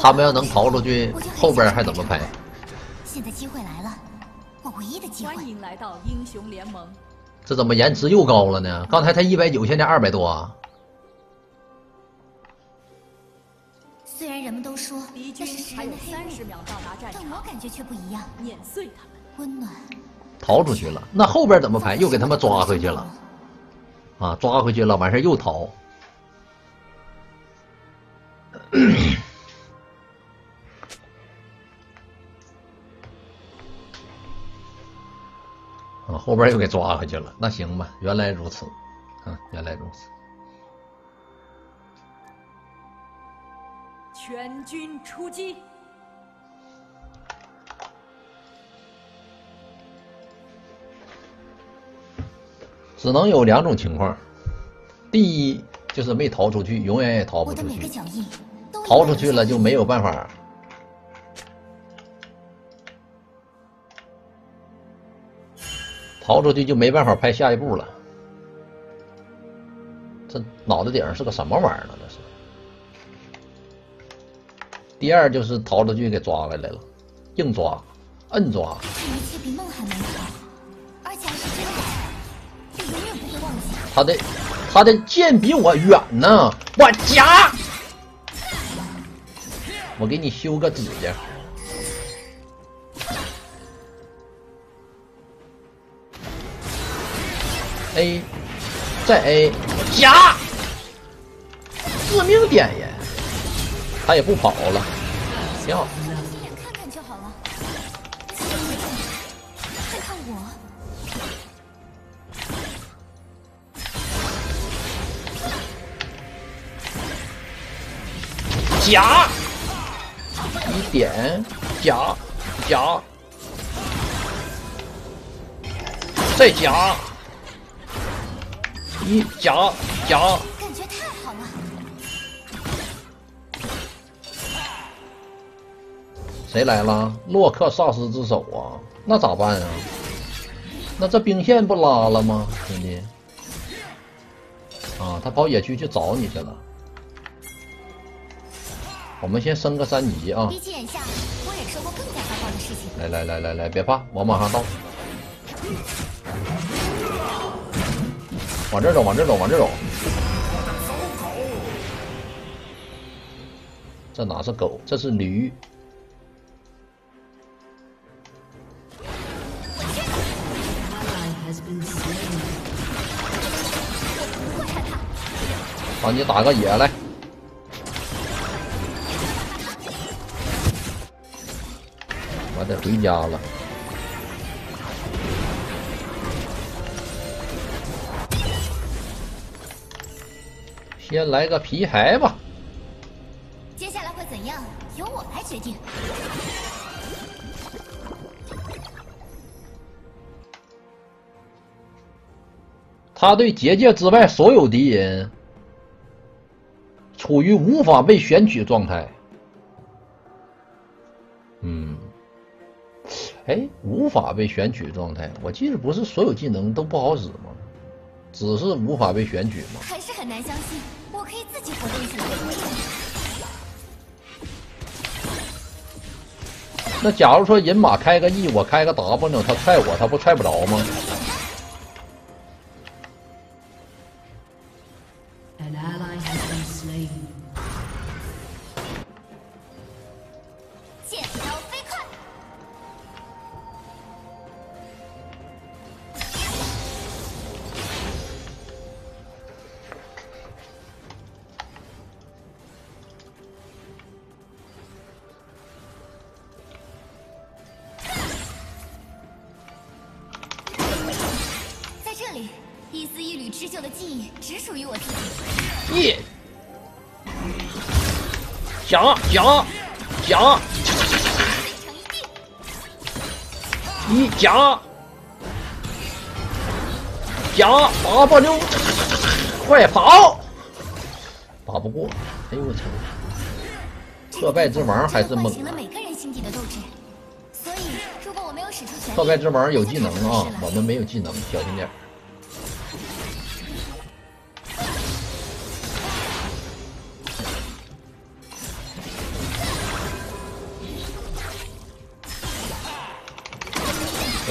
他们要能逃出去，后边还怎么拍？现在机会来了，我唯一的机会。欢迎来到英雄联盟。这怎么延迟又高了呢？刚才才一百九，现在二百多啊！虽然人们都说敌军还有三十秒到达战场，但我感觉却不一样。碾碎他们，温暖。逃出去了，那后边怎么拍？又给他们抓回去了。啊，抓回去了，完事又逃。啊，后边又给抓回去了。那行吧，原来如此。啊，原来如此。全军出击！只能有两种情况，第一就是没逃出去，永远也逃不出去。逃出去了就没有办法，逃出去就没办法拍下一步了。这脑袋顶上是个什么玩意儿呢？这是。第二就是逃出去给抓回来了，硬抓，摁抓。一切比梦还美好，而且还是真的，我永远不会忘记。他的他的剑比我远呢，我夹。我给你修个指甲。A，再 A，夹，致命点呀，他也不跑了，挺好。看看就好了，看看我，夹。一点。夹夹，再夹一夹夹，感觉太好了。谁来了？洛克萨斯之手啊，那咋办啊？那这兵线不拉了吗，兄弟？啊，他跑野区去找你去了。我们先升个三级啊！比起眼下，我忍受过更加糟糕的事情。来来来来来，别怕，我马上到。往这走，往这走，往这走。这哪是狗？这是驴。帮你打个野来。我得回家了，先来个皮孩吧。接下来会怎样，由我来决定。他对结界之外所有敌人处于无法被选取状态。嗯。哎，无法被选取状态。我记得不是所有技能都不好使吗？只是无法被选取吗？还是很难相信，我可以自己活动起来。那假如说人马开个 E，我开个 W，他踹我，他不踹不着吗？缕织就的记忆只属于我自己。耶！夹夹夹！一夹夹打不溜，快跑！打不过，哎呦我操！破败之王还是猛。破败之王有技能啊，我们没有技能，小心点。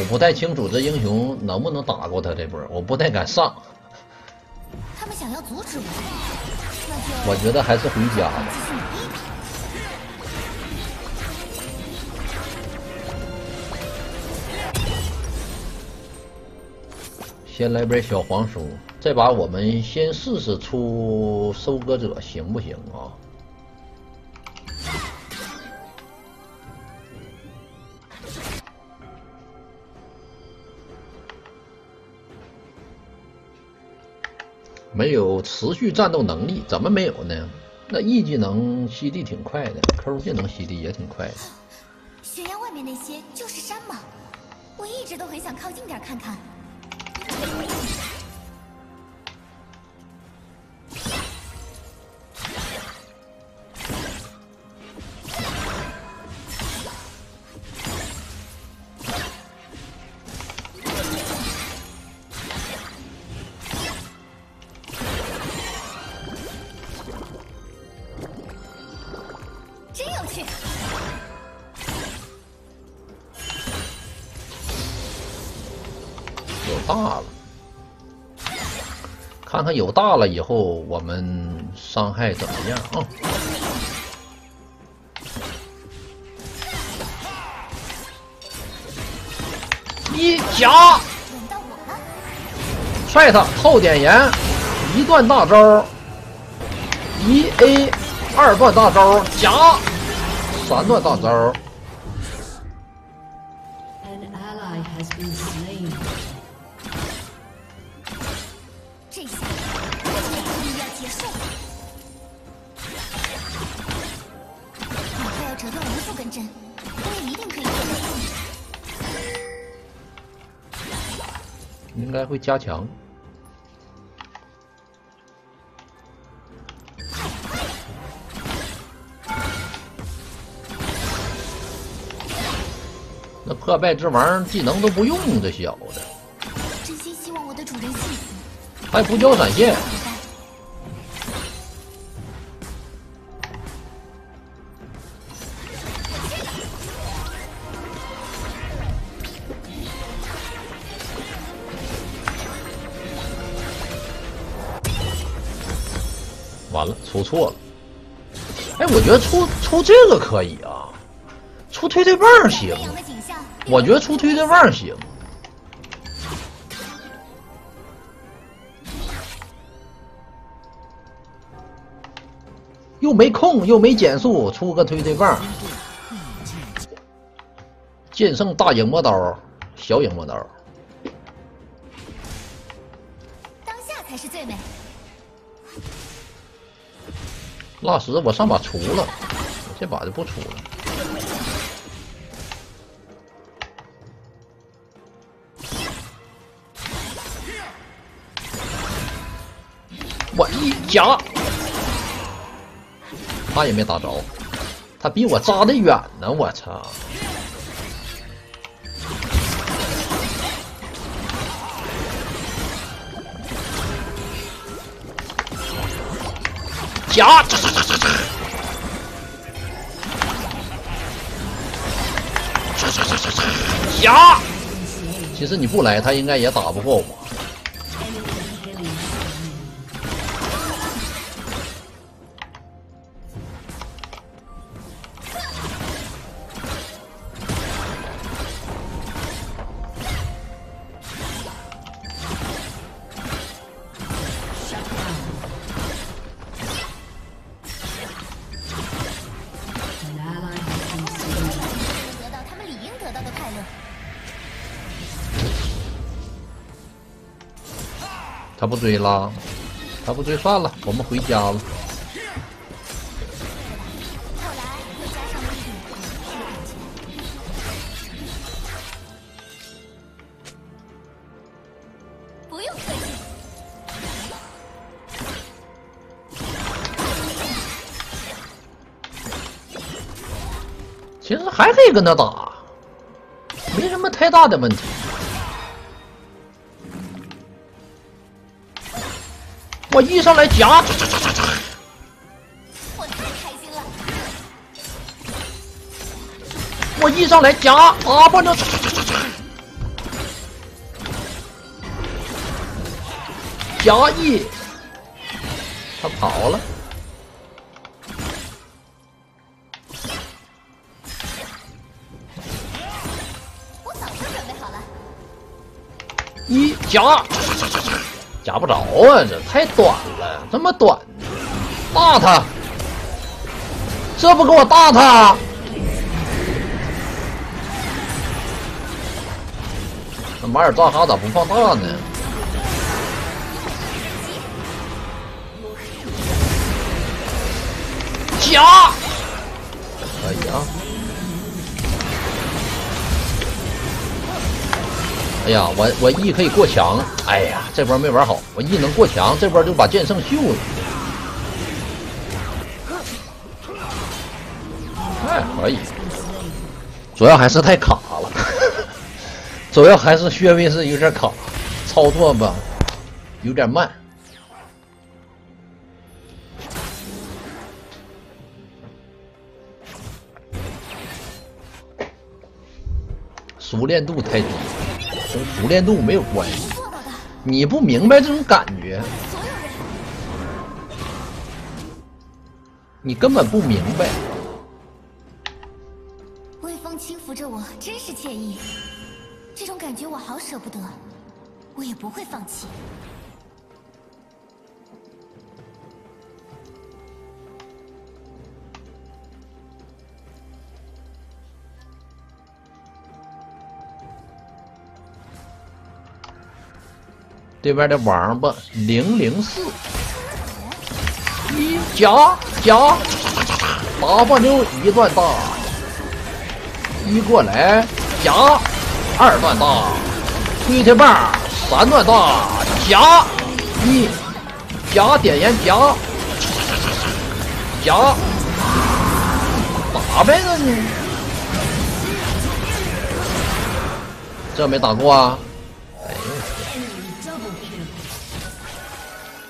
不太清楚这英雄能不能打过他这波，我不太敢上。他们想要阻止我，我觉得还是回家吧。先来本小黄书，这把我们先试试出收割者行不行啊？没有持续战斗能力，怎么没有呢？那 E 技能吸地挺快的，Q 技能吸地也挺快的。悬崖外面那些就是山吗？我一直都很想靠近点看看。大了，看看有大了以后我们伤害怎么样啊？一夹，踹他，套点盐，一段大招，一 A，二段大招夹，三段大招，该会加强。那破败之王技能都不用，这小子真心希望我的主人幸福。还不交闪现，完了出错了。哎，我觉得出出这个可以啊，出推推棒行我觉得出推推棒行。又没控，又没减速，出个推推棒。剑圣大影魔刀，小影魔刀，大石我上把出了，这把就不出了。我一夹，他也没打着，他比我扎的远呢，我操！夹，这这这这这，这这这这这，夹。其实你不来，他应该也打不过我。他不追了，他不追算了，我们回家了。不用其实还可以跟他打，没什么太大的问题。我一上来夹，我太开心了，我一上来夹，阿巴呢？夹一，他跑了。我早就准备好了，一夹，夹。夹不着啊！这太短了，这么短，大他，这不给我大他？那马尔扎哈咋不放大呢？夹，哎呀，我我 E 可以过墙，哎呀，这波没玩好，我 E 能过墙，这波就把剑圣秀了。哎，可以，主要还是太卡了，主要还是薛威是有点卡，操作吧有点慢。熟练度太低，跟熟练度没有关系。你不明白这种感觉，你根本不明白。微风轻拂着我，真是惬意。这种感觉我好舍不得，我也不会放弃。这边的王八零零四，一夹夹，W 一段大，一过来夹，二段大，推推棒三段大，夹一夹点烟夹夹，打败了呢，这没打过啊？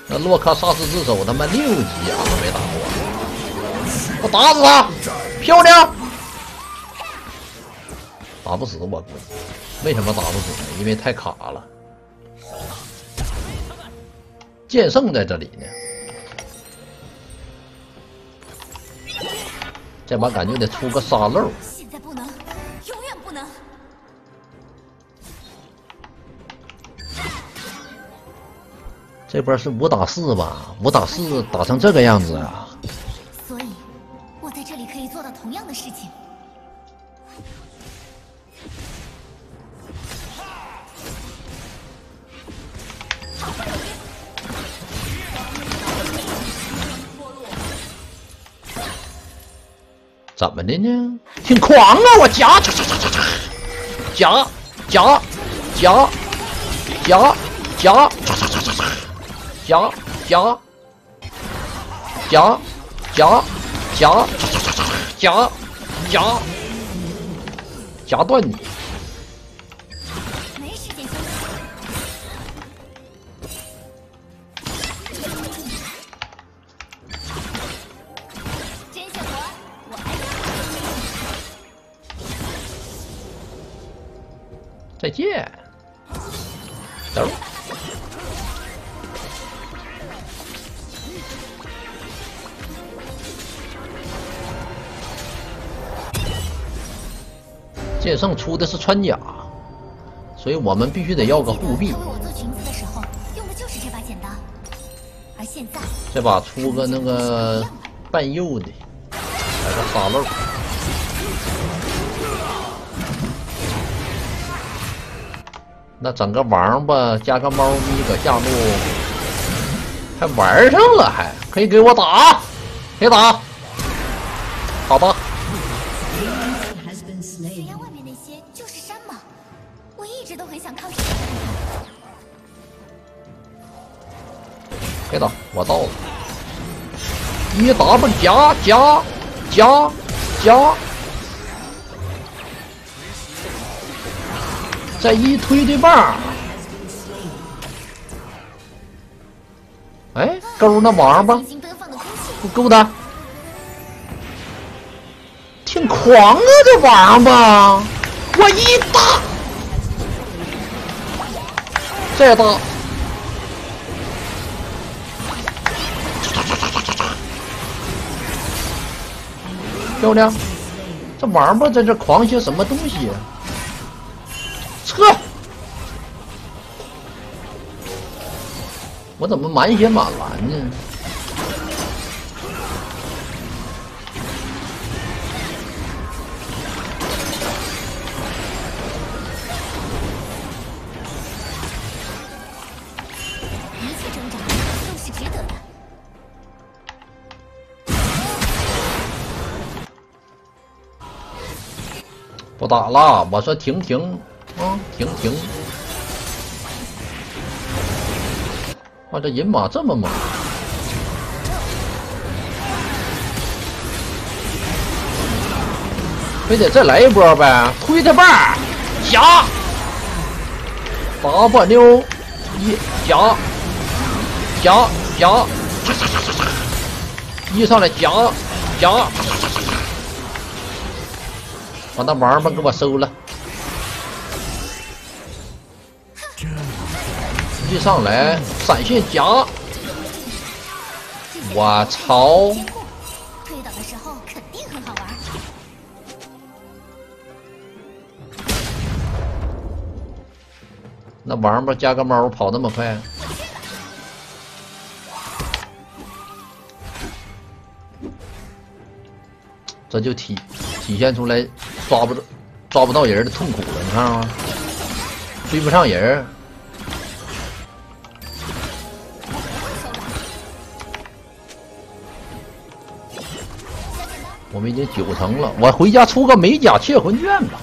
那洛克萨斯之手他妈六级啊，都没打过，我打死他，漂亮，打不死我估计，为什么打不死呢？因为太卡了，剑圣在这里呢，这把感觉得出个沙漏，这边是五打四吧？五打四打成这个样子啊！所以我在这里可以做到同样的事情。怎么的呢？挺狂啊！我夹夹夹夹夹夹夹夹夹夹夹。夹夹夹夹夹夹行，夹断你！再见，走。剑圣出的是穿甲，所以我们必须得要个护臂。为我做裙子的时候用的就是这把剪刀，而现在这把出个那个半右的，来个沙漏。那整个王八加个猫咪搁下路，还玩上了，还可以给我打，别打，好吧？可以打，我到了。一 W 加加加加，再一推对棒，哎，勾那王八已经奔放的空气，不勾他，挺狂啊这王八，我一打，再打，漂亮！这王八在这狂些什么东西、撤！我怎么满血满蓝呢？不打了，我说停停啊，停停！哇，这银马这么猛！非得再来一波呗？推他棒，夹，八八六一夹夹夹，一上来夹夹，把那王八给我收了。一上来闪现夹，我操！那王八加个猫跑那么快，这就体体现出来抓不住抓不到人的痛苦了，你看吗？追不上人，我们已经九层了，我回家出个美甲窃魂卷吧。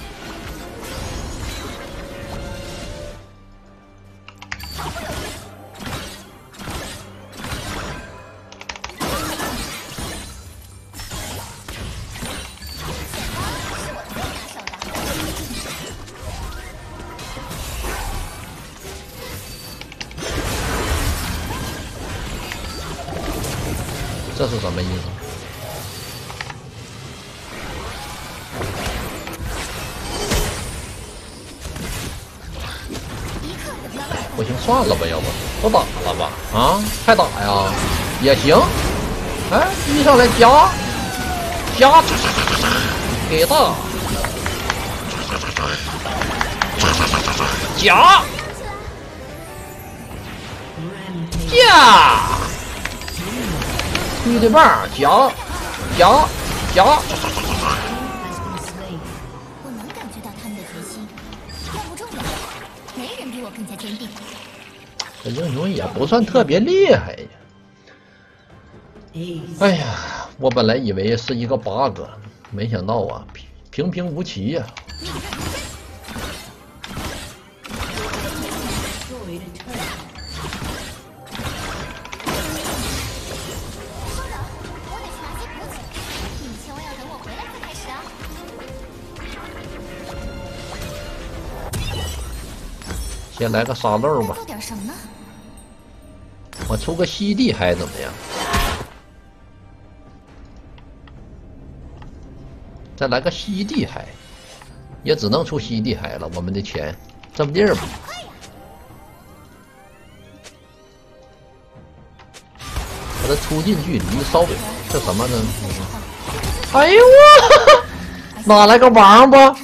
这是什么意思？不行，算了吧，要不不打了吧？啊，还打呀？也行。哎，一上来夹夹，给大夹夹，推的棒夹夹夹，has been slain. 我能感觉到他们的决心，但不重要，没人比我更加坚定。这英雄也不算特别厉害呀。哎呀，我本来以为是一个 bug，没想到啊，平平平无奇呀、先来个沙漏吧，做点什么呢？我出个西地还怎么样？再来个西地海，也只能出西地海了。我们的钱这么地儿吧。我的出镜距离稍微这什么呢？哎呦我，哪 来个王八？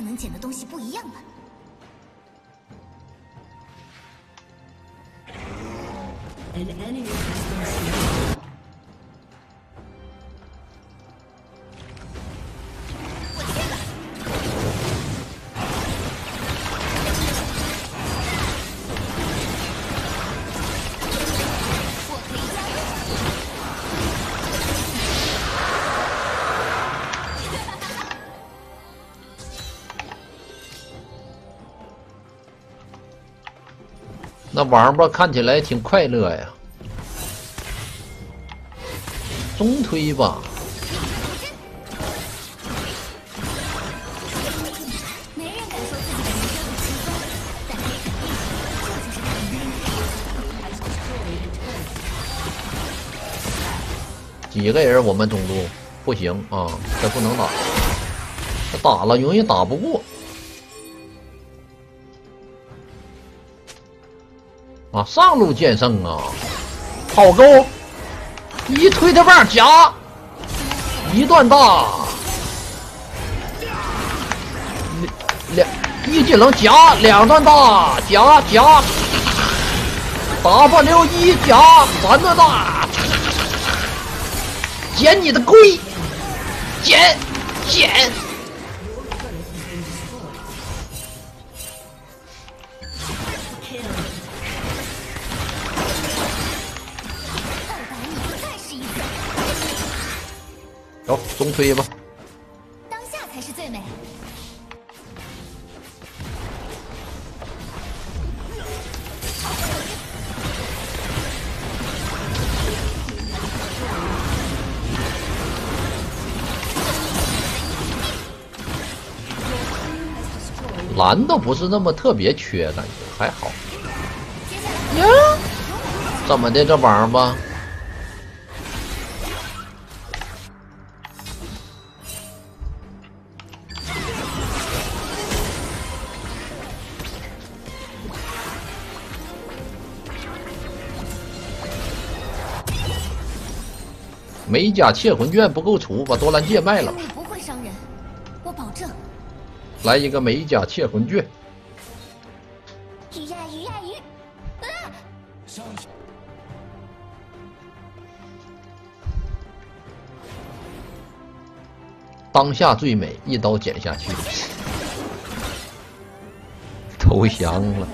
那王八看起来挺快乐呀。中推吧，没人敢说自己的人生很轻松，但可以肯定，这就是他们命运。Has destroyed a turret. 几个人我们中路不行啊，这不能打，这打了容易打不过。啊，上路剑圣啊，好钩，一推他棒夹，一段大，两两一技能夹两段大夹夹，W 一夹三段大，捡你的龟，捡捡。走，中推吧。当下才是最美。蓝都不是那么特别缺，感觉还好。呀，怎么的这王八？美甲窃魂卷不够出，把多兰戒卖了。不会伤人，我保证。来一个美甲窃魂卷。鱼呀鱼呀鱼！啊！当下最美，一刀剪下去，投降了。